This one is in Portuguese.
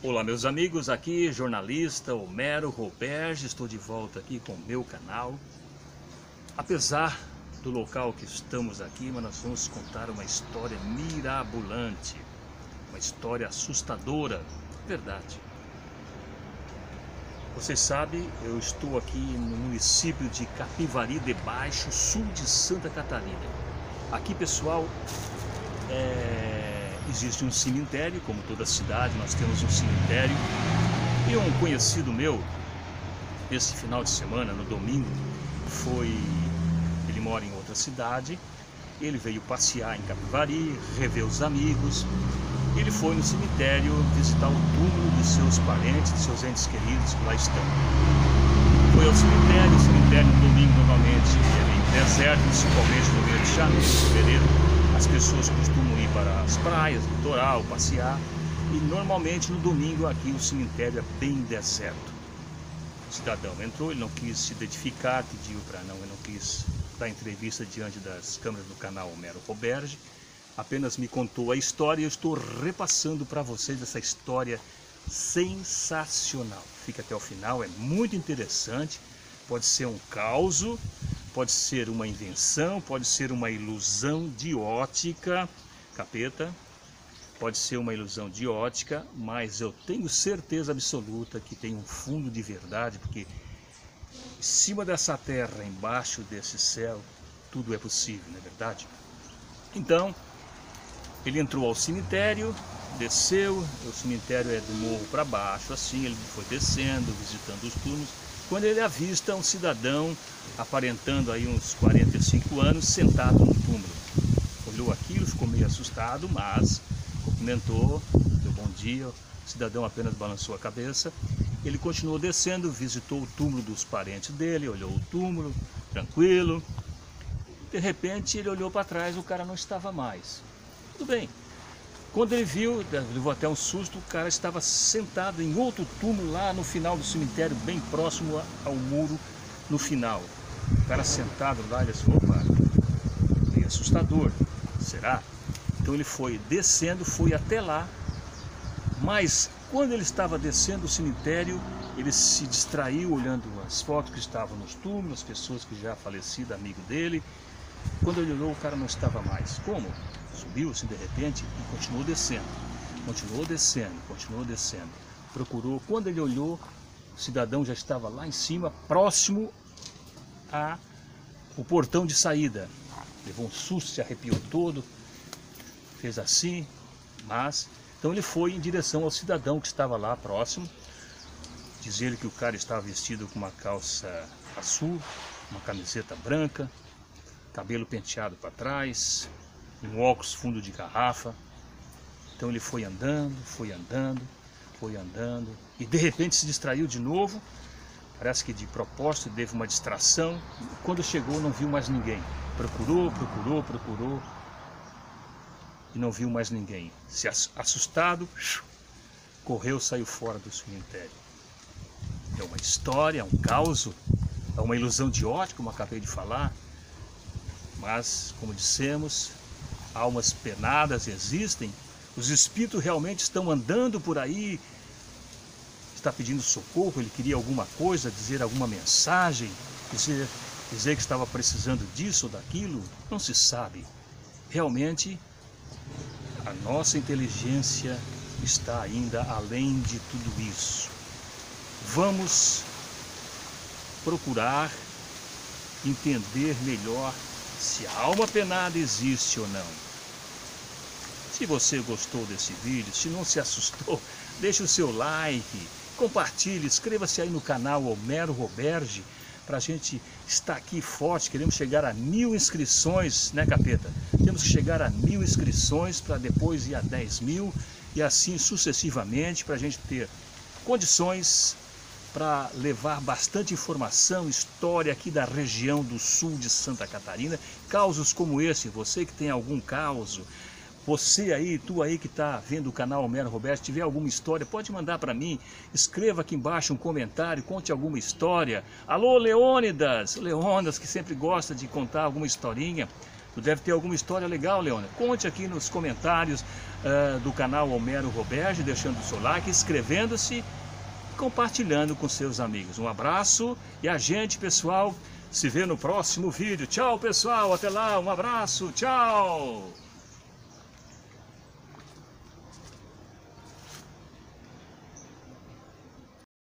Olá meus amigos, aqui jornalista Homero Roberge, estou de volta aqui com o meu canal. Apesar do local que estamos aqui, mas nós vamos contar uma história mirabolante, uma história assustadora, verdade. Vocês sabem, eu estou aqui no município de Capivari de Baixo, sul de Santa Catarina. Aqui pessoal, é existe um cemitério, como toda cidade, nós temos um cemitério. E um conhecido meu, esse final de semana, no domingo, foi. Ele mora em outra cidade, ele veio passear em Capivari, rever os amigos. Ele foi no cemitério visitar o túmulo dos seus parentes, dos seus entes queridos que lá estão. Foi ao cemitério, o cemitério no domingo normalmente é deserto, principalmente no mês de janeiro, fevereiro as pessoas costumam ir para as praias, litoral, passear. E normalmente no domingo aqui o cemitério é bem deserto. O cidadão entrou, ele não quis se identificar, pediu para não, ele não quis dar entrevista diante das câmeras do canal Homero Roberge. Apenas me contou a história e eu estou repassando para vocês essa história sensacional. Fica até o final, é muito interessante. Pode ser um caos, pode ser uma invenção, pode ser uma ilusão de ótica, capeta, pode ser uma ilusão de ótica, mas eu tenho certeza absoluta que tem um fundo de verdade, porque em cima dessa terra, embaixo desse céu, tudo é possível, não é verdade? Então, ele entrou ao cemitério, desceu, o cemitério é do morro para baixo, assim, ele foi descendo, visitando os túmulos, quando ele avista um cidadão aparentando aí uns 45 anos sentado no túmulo. Olhou aquilo, ficou meio assustado, mas cumprimentou, deu bom dia, o cidadão apenas balançou a cabeça. Ele continuou descendo, visitou o túmulo dos parentes dele, olhou o túmulo, tranquilo. De repente ele olhou para trás, o cara não estava mais. Tudo bem, quando ele viu, levou até um susto, o cara estava sentado em outro túmulo lá no final do cemitério, bem próximo ao muro no final. O cara sentado lá, ele disse, opa, meio assustador, será? Então ele foi descendo, foi até lá, mas quando ele estava descendo o cemitério, ele se distraiu olhando as fotos que estavam nos túmulos, as pessoas que já falecidas, amigo dele. Quando ele olhou, o cara não estava mais. Como? Subiu assim de repente e continuou descendo. Continuou descendo, continuou descendo. Procurou, quando ele olhou, o cidadão já estava lá em cima, próximo a o portão de saída. Levou um susto, se arrepiou todo, fez assim, mas então ele foi em direção ao cidadão que estava lá próximo. Diz ele que o cara estava vestido com uma calça azul, uma camiseta branca, cabelo penteado para trás, um óculos fundo de garrafa. Então ele foi andando, foi andando, foi andando e de repente se distraiu de novo. Parece que de propósito teve uma distração. Quando chegou não viu mais ninguém. Procurou, procurou, procurou e não viu mais ninguém. Se assustado, correu, saiu fora do cemitério. É uma história, é um caos, é uma ilusão de ótica, como acabei de falar. Mas, como dissemos, almas penadas existem, os espíritos realmente estão andando por aí, está pedindo socorro, ele queria alguma coisa, dizer alguma mensagem, dizer, dizer que estava precisando disso ou daquilo, não se sabe. Realmente, a nossa inteligência está ainda além de tudo isso. Vamos procurar entender melhor se a alma penada existe ou não. Se você gostou desse vídeo, se não se assustou, deixe o seu like, compartilhe, inscreva-se aí no canal Homero Roberge, para a gente estar aqui forte, queremos chegar a mil inscrições, né capeta? Temos que chegar a mil inscrições para depois ir a 10 mil e assim sucessivamente para a gente ter condições para levar bastante informação, história aqui da região do sul de Santa Catarina, causos como esse, você que tem algum caos, você aí, tu aí que está vendo o canal Homero Roberto, tiver alguma história, pode mandar para mim. Escreva aqui embaixo um comentário, conte alguma história. Alô, Leônidas! Leônidas, que sempre gosta de contar alguma historinha. Tu deve ter alguma história legal, Leona. Conte aqui nos comentários uh, do canal Homero Roberge, deixando o seu like, inscrevendo-se compartilhando com seus amigos. Um abraço e a gente, pessoal, se vê no próximo vídeo. Tchau, pessoal. Até lá. Um abraço. Tchau.